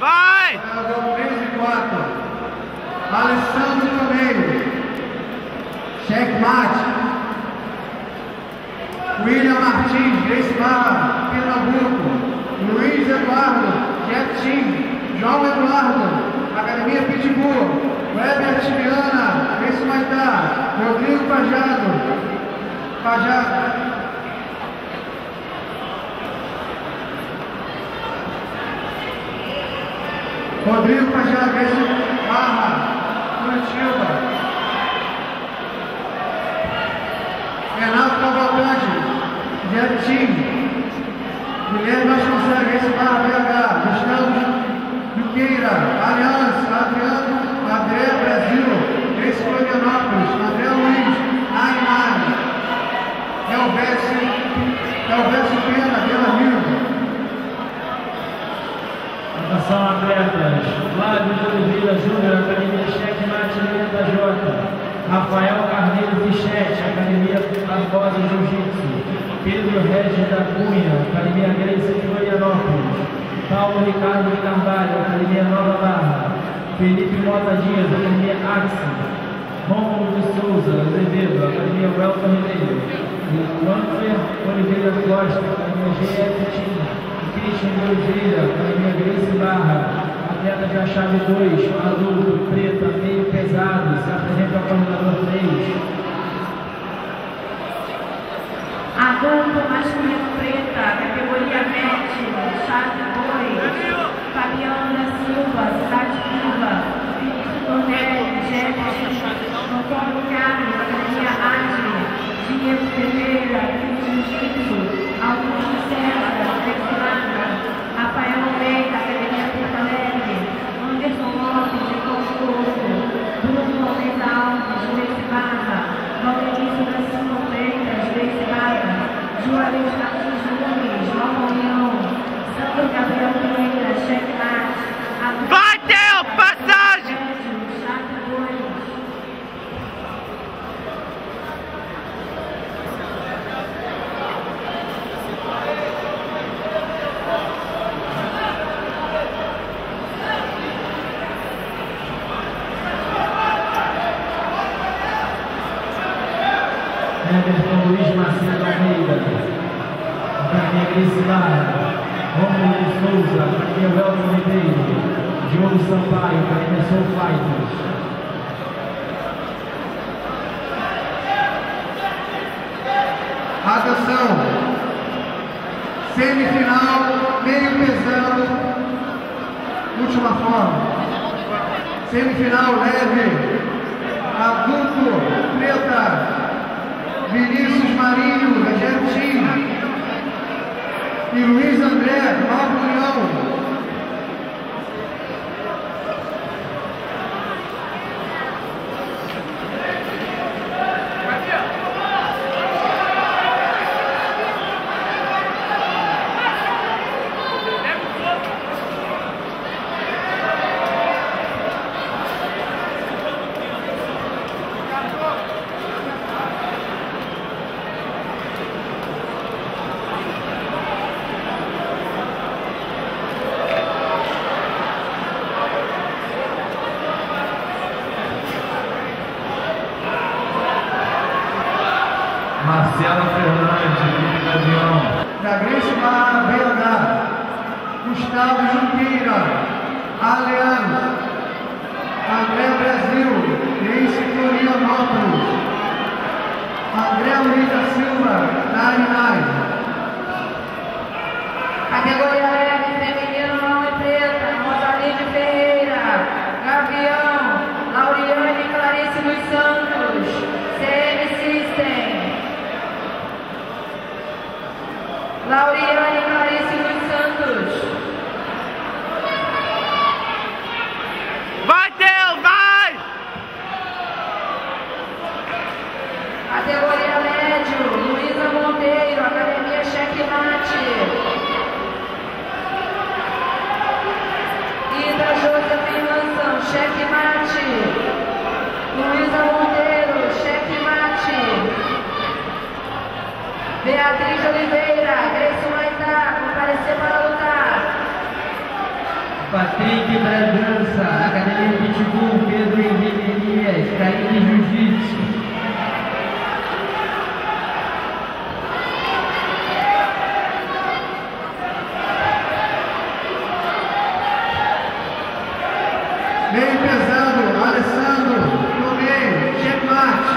Vai! Jogador 3 4. Alessandro no. Checkmate. William Martins, Grace Barra, Pernambuco. Luiz Eduardo, Jeff Team. João Eduardo, Academia Pitbull. Weber Timiana, Grace Maitá. Rodrigo Pajado. Pajado. Rodrigo Pajado, Grace Barra, Curitiba. Renato Cavalcante, Jetim, Guilherme Vasconcelos, esse barra BH, Gustavo Atenção atletas, Flávio de Oliveira Júnior, Academia Cheque Mate da J. Rafael Carneiro Fichete, Academia Barbosa Jiu-Jitsu. Pedro Regis da Cunha, Academia Grace de Florianópolis. Paulo Ricardo de Carvalho, Academia Nova Barra. Felipe Mota Dias, Academia Axi. Rômulo de Souza, Azevedo, Academia Welton Ribeiro. Lanfer Oliveira Costa, Academia GF Team. Christian Oliveira, Academia Grace Barra. Atleta de chave 2, adulto, preta, meio pesado, se apresenta ao coordenador 3. Adulto masculino preta, categoria médio, chave 2. Fabiano da Silva, Cidade Viva. Vinícius Tornelli, Jefferson. Antônio Carlos, Academia Age. Diego Ferreira, Jiu-Jitsu. Augusto César, Flexilaga. Vai, Barra. Romulo Souza, Academia Welton Ribeiro. Diogo Sampaio, Soul Fighters. Atenção! Semifinal, meio pesado, última forma. Semifinal leve, adulto, preta, Vinícius Marinho, Jetim, e Luiz André, Nova União. Marcelo Fernandes, Gavião. da Barra BH, Gustavo Junqueira, Aleano, André Brasil, Grace Florianópolis, André Luiz da Silva, Nari. Categoria leve feminino não é preta, Rosaline Ferreira, Gavião, Lauriane Clarice dos Santos, CM System. Lauriane Clarice dos Santos. Vai, Theo! Vai! Categoria médio, Luísa Monteiro, Academia Checkmate. Ida Josephine Lanção, Checkmate. Luísa Monteiro, Checkmate. Beatriz Oliveira, Grace Maitá, comparecer para lutar. Patrick Bragança, Academia Pitbull, Pedro Henrique Elias, Kaique Jiu-Jitsu. Meio pesado, Alessandro, no meio, checkmate.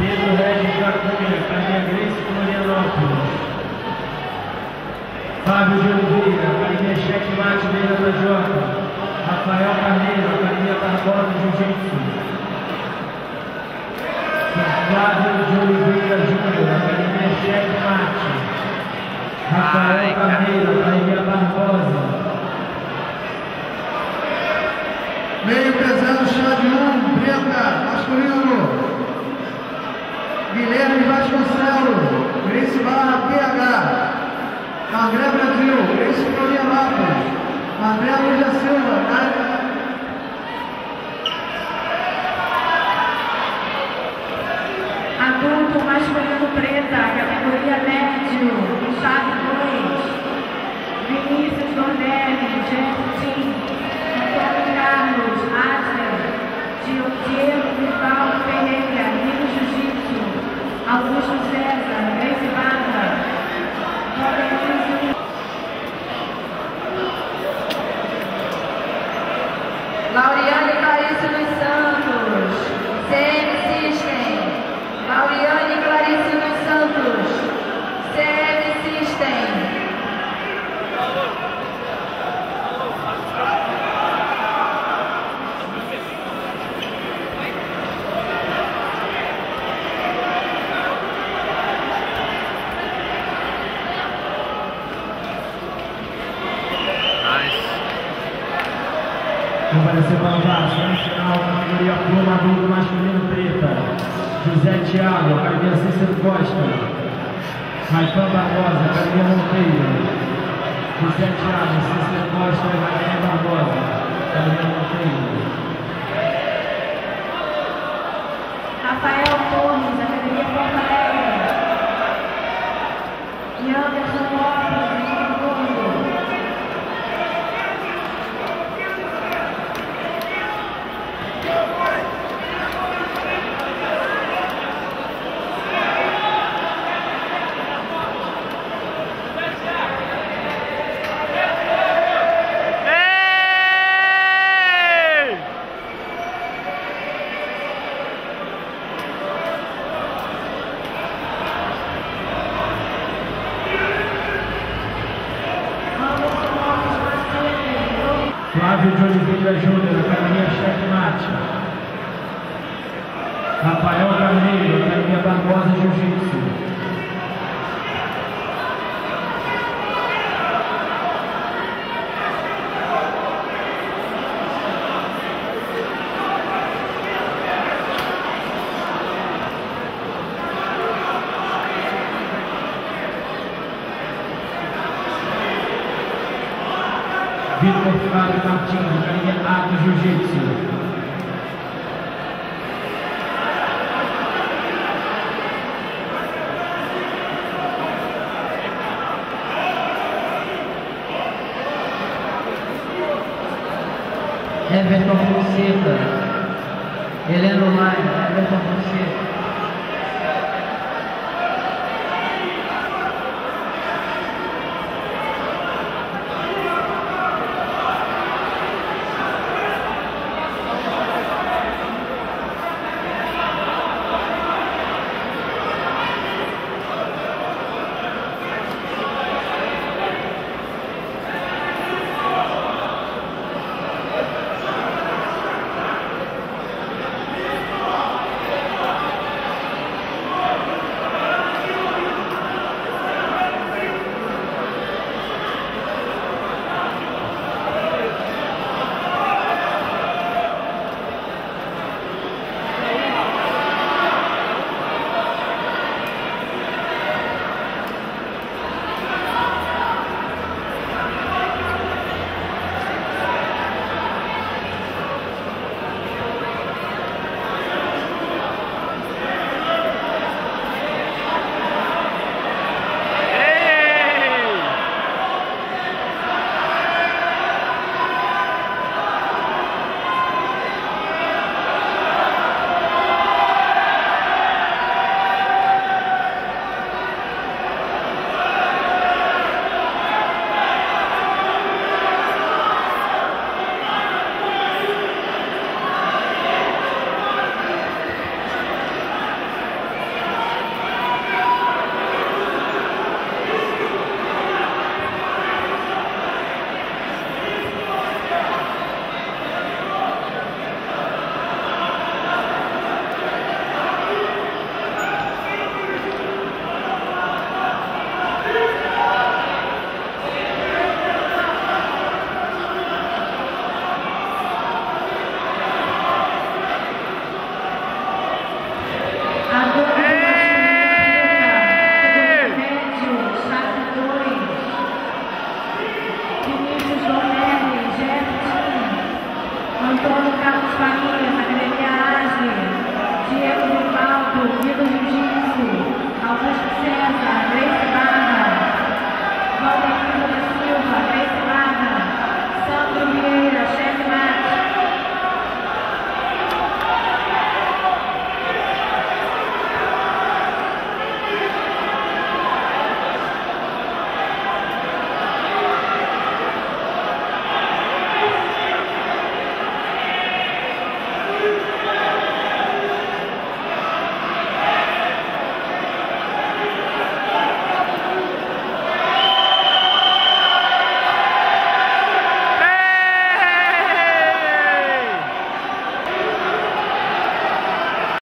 Pedro Regis da Cunha, Academia Grace Florianópolis. Fábio de Oliveira, Academia Checkmate Beira da Jota. Rafael Carneiro, Academia Barbosa Jiu-Jitsu. Flávio de Oliveira Júnior, Academia Checkmate. Rafael Ai, cara. Carneiro, Academia Barbosa. Meio pesado, chave 1, preta, masculino. Guilherme Vasconcelos, Grace Barra, PH. André Brasil, Grace Florianópolis. André Luz da Silva, Nádia. Adulto masculino preta, categoria médio, chave 2. Vinícius Dornelli, Jefferson, Antônio Carlos, Ásia, Diego Vival Pereira, Nilo Jiu-Jitsu, Augusto César, Grace Barra, Compareceu para o VAR, semifinal, categoria pluma adulto masculino preta. José Thiago, Academia Cícero Costa. Raifan Barbosa, Academia Monteiro. José Thiago, Cícero Costa, Academia Barbosa. Academia Monteiro. Rafael Torres, Academia Porto Alegre. E Anderson Lopes, Hamburgo. Ei! Anderson Lopes Macedo. Flávio de Oliveira Júnior, Academia Checkmate. Rafael Carneiro, Academia Barbosa Jiu-Jitsu. Vitor Fábio Martins, Academia Ato Jiu-Jitsu. Everton Fonseca. Helena Online, Everton Fonseca.